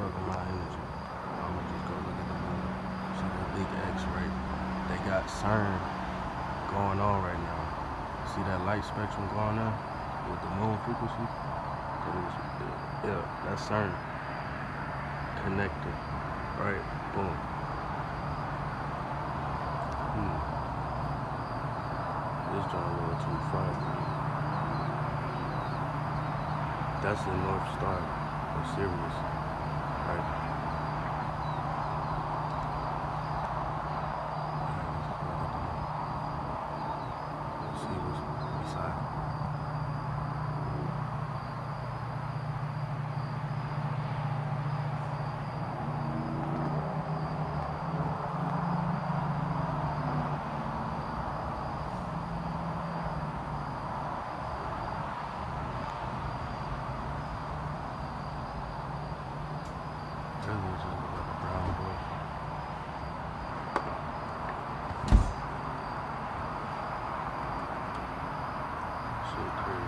fuck with my energy. I'ma just go look at the moon. See that big X-ray? They got CERN going on right now. See that light spectrum going on with the moon frequency? That is, yeah, that's CERN. Connected. Right? Boom. Hmm. This joint a little too far. That's the North Star of Sirius. Right? Let's see what's beside. Really just look like a brown bush. Shit crazy.